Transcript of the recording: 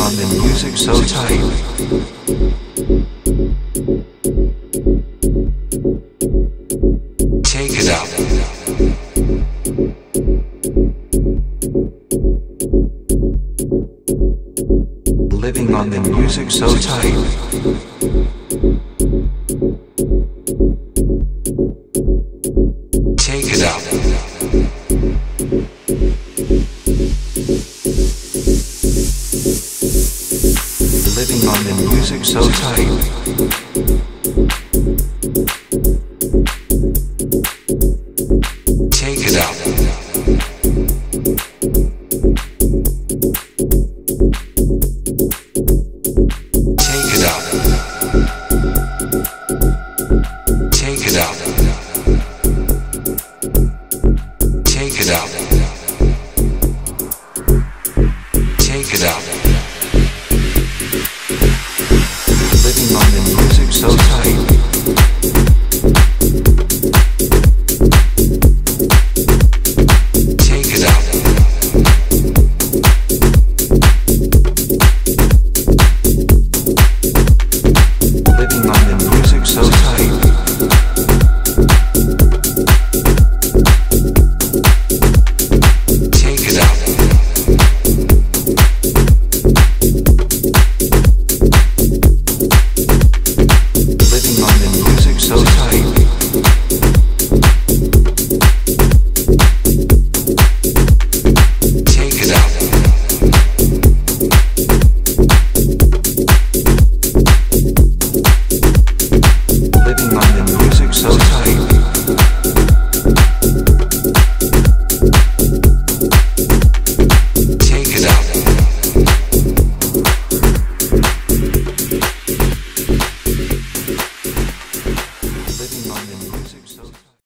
on the music so tight. Take it out. Living on the music so tight. music so tight. Take it up. Take it up. Take it up. Take it up. Take it up.